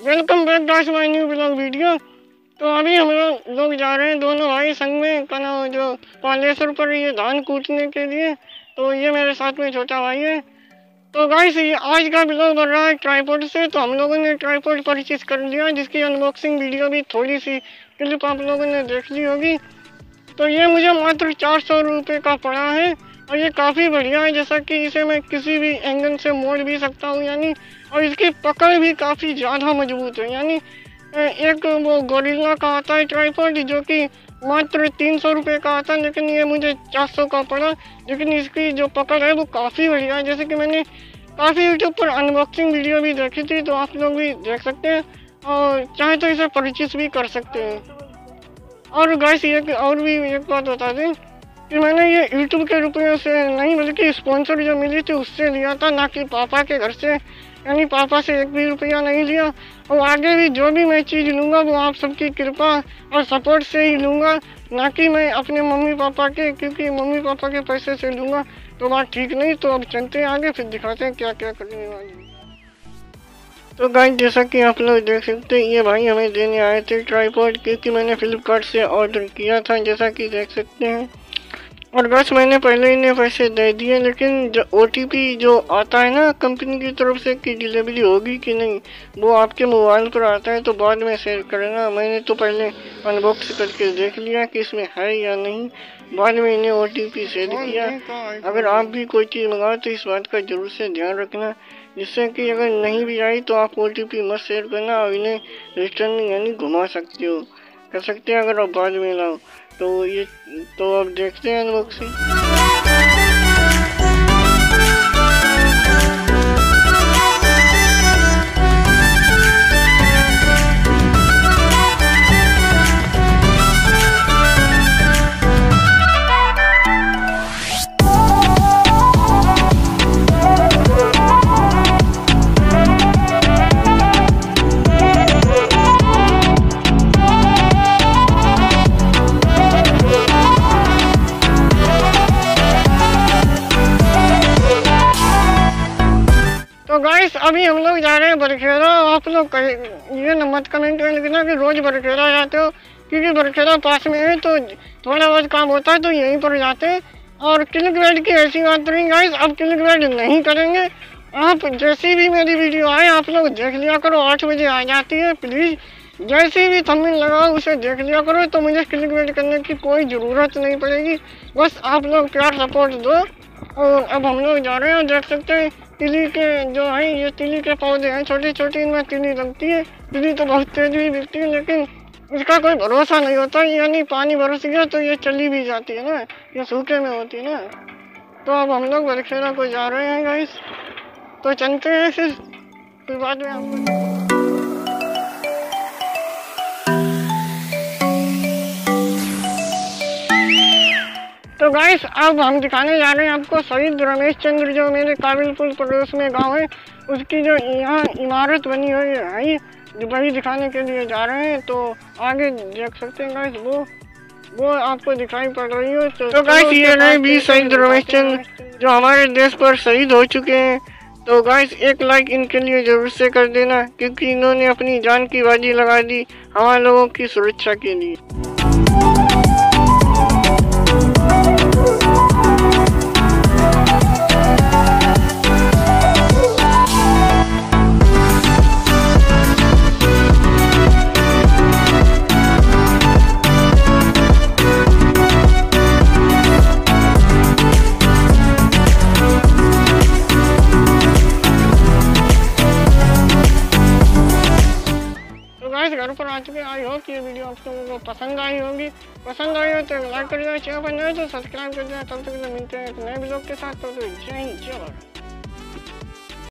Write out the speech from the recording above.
Welcome back to my new blog video. तो अभी हम लोग लोग जा रहे हैं दोनों भाई संग में कना जो पालेश्वर पर ये धान कूटने के लिए। तो ये मेरे साथ में छोटा भाई है। तो गाइस, ये आज का ब्लॉग बन रहा है ट्राईपोर्ट से। तो हम लोगों ने ट्राईपोर्ट परचेज कर लिया, जिसकी अनबॉक्सिंग वीडियो भी थोड़ी सी क्लिप आप लोगों ने देख ली होगी। तो ये मुझे मात्र चार सौ रुपये का पड़ा है। और ये काफ़ी बढ़िया है, जैसा कि इसे मैं किसी भी एंगल से मोड़ भी सकता हूँ, यानी, और इसकी पकड़ भी काफ़ी ज़्यादा मज़बूत है, यानी एक वो गोरिल्ला का आता है ट्राईपॉड जो कि मात्र तीन सौ रुपये का आता है, लेकिन ये मुझे चार सौ का पड़ा, लेकिन इसकी जो पकड़ है वो काफ़ी बढ़िया है, जैसे कि मैंने काफ़ी यूट्यूब पर अनबॉक्सिंग वीडियो भी देखी थी तो आप लोग भी देख सकते हैं, और चाहे तो इसे परचेस भी कर सकते हैं। और गैस ये और भी एक बात बता दें कि मैंने ये यूट्यूब के रुपये से नहीं, बल्कि स्पॉन्सर जो मिली थी, उससे लिया था, ना कि पापा के घर से। यानी पापा से एक भी रुपया नहीं लिया। और आगे भी जो भी मैं चीज़ लूँगा, वो आप सबकी कृपा और सपोर्ट से ही लूँगा। ना कि मैं अपने मम्मी पापा के, क्योंकि मम्मी पापा के पैसे से लूँगा। तो बात ठीक नहीं तो अब चलते हैं आगे, फिर दिखाते हैं क्या क्या करने वाले तो गाइस जैसा कि आप लोग देख सकते हैं, ये भाई हमें देने आए थे ट्राईपॉड क्योंकि मैंने फ्लिपकार्ट से ऑर्डर किया था। जैसा कि देख सकते हैं और बस मैंने पहले इन्हें पैसे दे दिए लेकिन जो ओटीपी जो आता है ना कंपनी की तरफ़ से कि डिलीवरी होगी कि नहीं वो आपके मोबाइल पर आता है तो बाद में शेयर करना मैंने तो पहले अनबॉक्स करके देख लिया कि इसमें है या नहीं। बाद में इन्हें ओ टी पी शेयर किया। अगर आप भी कोई चीज़ मंगाओ तो इस बात का ज़रूर से ध्यान रखना जिससे कि अगर नहीं भी आई तो आप ओटीपी मत शेयर करना और इन्हें रिटर्न यानी घुमा सकते हो। कर सकते हैं अगर आप बाद में लाओ। तो ये तो आप देखते हैं अनबॉक्सिंग। गाइस अभी हम लोग जा रहे हैं बरखेड़ा, आप लोग ये न मत कमेंट में लिखना कि रोज़ बरखेड़ा जाते हो, क्योंकि बरखेड़ा पास में है तो थोड़ा बहुत काम होता है तो यहीं पर जाते हैं। और क्लिक बेड की ऐसी बात नहीं गाइस अब क्लिक बेड नहीं करेंगे। आप जैसी भी मेरी वीडियो आए, आप लोग देख लिया करो, आठ बजे आ जाती है प्लीज़ जैसी भी थंबनेल लगाओ, उसे देख लिया करो तो मुझे क्लिक बेड करने की कोई ज़रूरत नहीं पड़ेगी। बस आप लोग प्यार सपोर्ट दो। और अब हम लोग जा रहे हैं, देख सकते हैं तिली के जो है, ये तिली के पौधे हैं छोटी छोटी इनमें तिली लगती है। तिली तो बहुत तेज भी बिकती है, लेकिन इसका कोई भरोसा नहीं होता, यानी पानी बरस गया तो ये चली भी जाती है ना, ये सूखे में होती है ना। तो अब हम लोग बरखेरा को जा रहे हैं गाइस तो चलते हैं फिर फिर बाद में आपको तो गाइस अब हम दिखाने जा रहे हैं आपको शहीद रमेश चंद्र जो मेरे काबिलपुर पड़ोस में गाँव है। उसकी जो यहाँ इमारत बनी हुई है वही दिखाने के लिए जा रहे हैं। तो आगे देख सकते हैं गाइस वो वो आपको दिखाई पड़ रही हो। तो, तो गाइस ये रहे भी शहीद रमेश चंद्र जो हमारे देश पर शहीद हो चुके हैं। तो गाइस एक लाइक इनके लिए ज़रूर से कर देना क्योंकि इन्होंने अपनी जान की बाजी लगा दी हमारे लोगों की सुरक्षा के लिए। पर आ चुके आई होप ये वीडियो आप लोगों को पसंद आई होगी। पसंद आई हो तो लाइक कर दिया शेयर पर नए तो सब्सक्राइब कर देना तब तक मिलते हैं एक नए ब्लॉग के साथ तो जय जय